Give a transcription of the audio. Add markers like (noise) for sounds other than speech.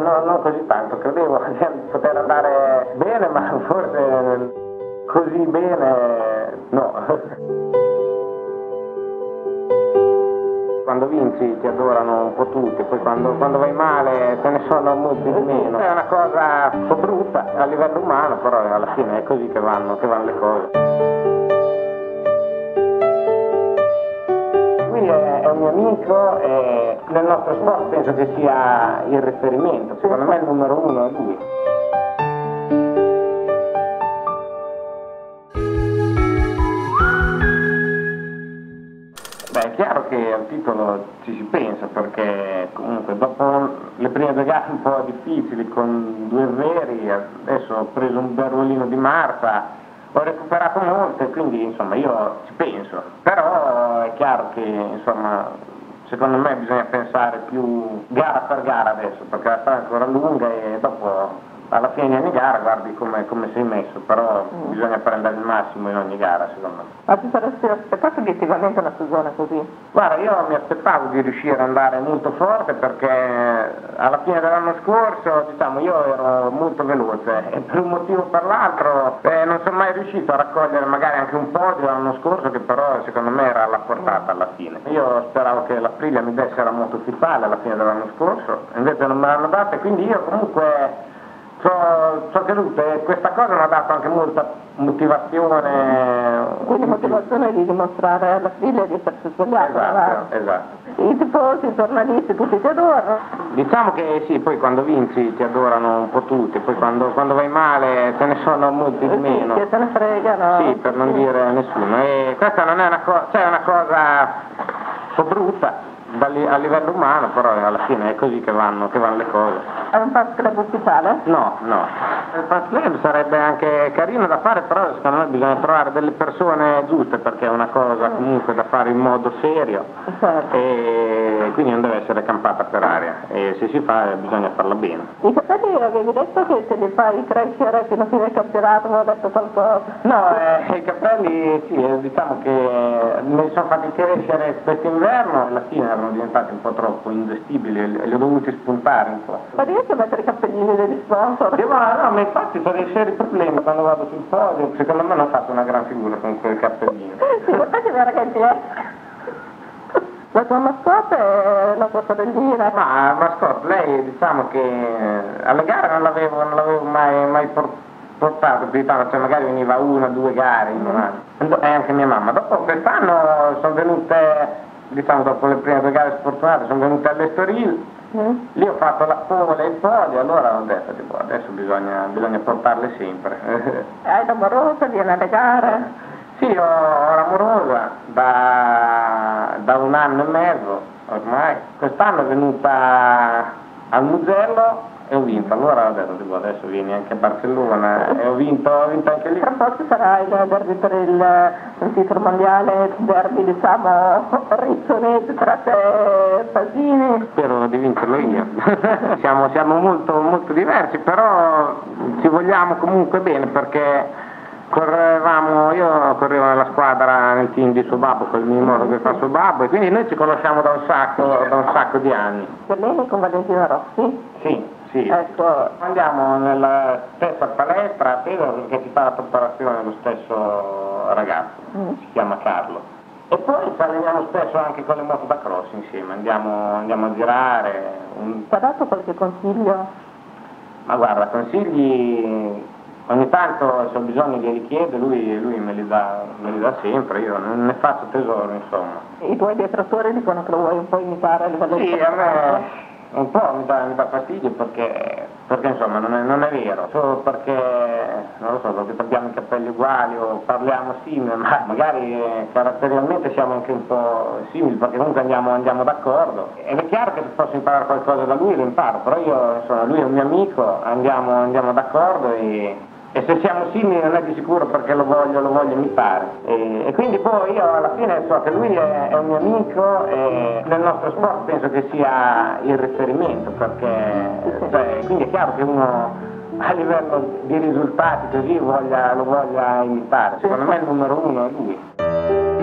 no, non così tanto, credevo (laughs) di poter andare bene, ma (laughs) forse così bene no. Quando vinci ti adorano un po' tutti, poi quando, quando vai male te ne sono molti di meno. È una cosa un po' brutta a livello umano, però alla fine è così che vanno, che vanno le cose. Un mio amico e nel nostro sport penso che sia il riferimento, secondo me il numero uno è lui. Beh, è chiaro che al titolo ci si pensa perché comunque dopo le prime due gare un po' difficili con due veri, adesso ho preso un bel ruolino di Marta, ho recuperato molto e quindi insomma io ci penso, però chiaro che insomma secondo me bisogna pensare più gara per gara adesso perché la strada è ancora lunga e dopo alla fine di ogni gara guardi come, come sei messo, però mm. bisogna prendere il massimo in ogni gara secondo me. Ma ti saresti aspettato obiettivamente una stagione così? Guarda, io mi aspettavo di riuscire ad andare molto forte perché alla fine dell'anno scorso diciamo, io ero molto veloce e per un motivo o per l'altro eh, non sono mai riuscito a raccogliere magari anche un podio l'anno scorso che però secondo me era alla portata alla fine. Io speravo che l'Aprilia mi desse la moto ufficiale alla fine dell'anno scorso, invece non me l'hanno data e quindi io comunque ci ho tenuto e questa cosa mi ha dato anche molta motivazione. Quindi motivazione di dimostrare alla figlia di essersi svegliato. Esatto, esatto. I tifosi, i giornalisti, tutti ti adorano? Diciamo che sì, poi quando vinci ti adorano un po' tutti, poi quando, quando vai male te ne sono molti di meno. Che se ne fregano. Sì, per non dire nessuno. E questa non è una, co- cioè una cosa un po' brutta a livello umano, però alla fine è così che vanno, che vanno le cose. È un fast club ufficiale? No, no. Il fast club sarebbe anche carino da fare, però secondo me bisogna trovare delle persone giuste perché è una cosa comunque da fare in modo serio certo. e quindi non deve essere campata per aria e se si fa bisogna farla bene. I capelli avevi detto che se li fai crescere fino a fine campionato, avevo detto qualcosa? No, eh, i capelli sì, eh, diciamo che me li sono fatti crescere quest'inverno alla fine erano diventati un po' troppo ingestibili e li ho dovuti spuntare un po'. Ma riesci a mettere i cappellini degli sponsor? Sì, ma no, ma infatti sono dei seri problemi quando vado sul podio, secondo me non ho fatto una gran figura con quei cappellini. sì, vero che ti è. La tua mascotte è la tua sorellina? Ma mascotte, lei diciamo che eh, alle gare non l'avevo, non l'avevo mai, mai portata portato più cioè magari veniva una o due gare in un anno. E anche mia mamma. Dopo quest'anno sono venute diciamo dopo le prime due gare sfortunate sono venute all'Estoril, mm. lì ho fatto la pole e il podio, allora ho detto tipo, adesso bisogna, bisogna portarle sempre. Hai l'amorosa, viene alle gare? Sì, ho, ho l'amorosa da, da un anno e mezzo ormai, quest'anno è venuta al Mugello e ho vinto, allora ho detto tipo, adesso vieni anche a Barcellona e ho vinto, ho vinto anche lì. Tra poco sarà il derby per il, il titolo mondiale, derby diciamo rizzonese tra te e Pasini. Spero di vincerlo io. (laughs) siamo, siamo molto, molto diversi, però ci vogliamo comunque bene perché correvamo, io correvo nella squadra nel team di suo babbo, quel minimoto che fa suo babbo, e quindi noi ci conosciamo da un sacco, da un sacco di anni. Per lei con Valentino Rossi? Sì. Sì, ecco. andiamo nella stessa palestra a Pedro perché si fa la preparazione lo stesso ragazzo, mm. si chiama Carlo. E poi ci alleniamo spesso anche con le moto da cross insieme, andiamo, andiamo a girare. Un... Ti ha dato qualche consiglio? Ma guarda, consigli ogni tanto se ho bisogno glieli chiedo, lui, lui me, li dà, me li dà sempre, io non ne faccio tesoro insomma. I tuoi detrattori dicono che lo vuoi un po' imitare a livello Sì, a me un po' mi dà, mi dà fastidio perché, perché insomma non è, non è, vero, solo perché, non lo so, perché abbiamo i capelli uguali o parliamo simili, ma magari eh, caratterialmente siamo anche un po' simili perché comunque andiamo, andiamo d'accordo. Ed è chiaro che se posso imparare qualcosa da lui lo imparo, però io insomma lui è un mio amico, andiamo, andiamo d'accordo e e se siamo simili non è di sicuro perché lo voglio, lo voglio imitare. E, e, quindi poi io alla fine so che lui è, è, un mio amico e nel nostro sport penso che sia il riferimento perché cioè, quindi è chiaro che uno a livello di risultati così voglia, lo voglia imitare. Secondo me il numero uno è lui.